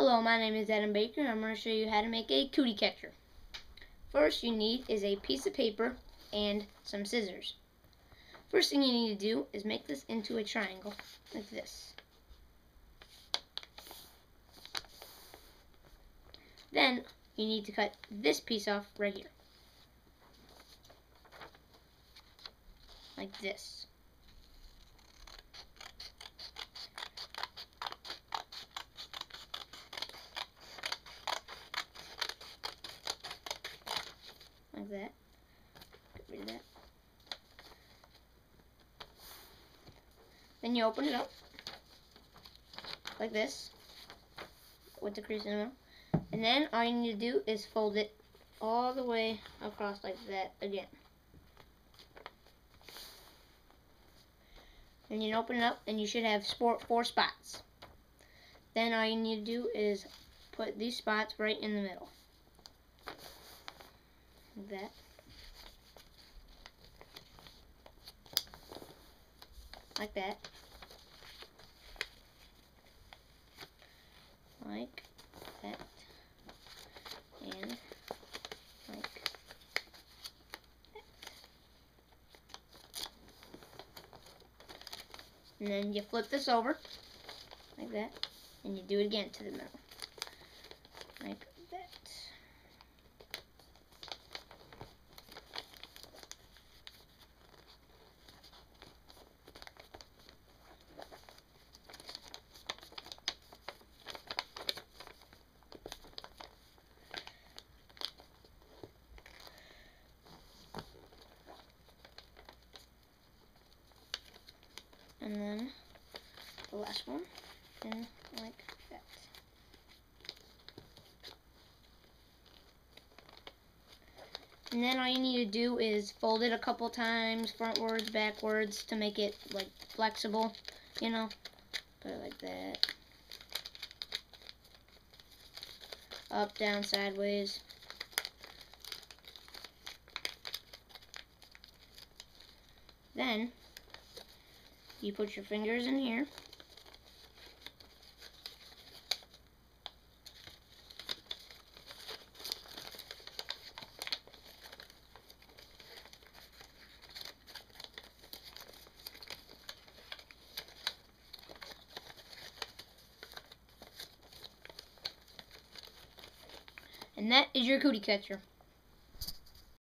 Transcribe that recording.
Hello, my name is Adam Baker and I'm going to show you how to make a cootie catcher. First you need is a piece of paper and some scissors. First thing you need to do is make this into a triangle, like this. Then you need to cut this piece off right here. Like this. Like that. Get rid of that. Then you open it up like this with the crease in the middle. And then all you need to do is fold it all the way across like that again. And you open it up and you should have four spots. Then all you need to do is put these spots right in the middle that. Like that. Like that. And like that. And then you flip this over like that and you do it again to the middle. Like and then the last one, and like that. And then all you need to do is fold it a couple times, frontwards, backwards, to make it like flexible, you know. Put it like that. Up, down, sideways. Then, you put your fingers in here. And that is your cootie catcher.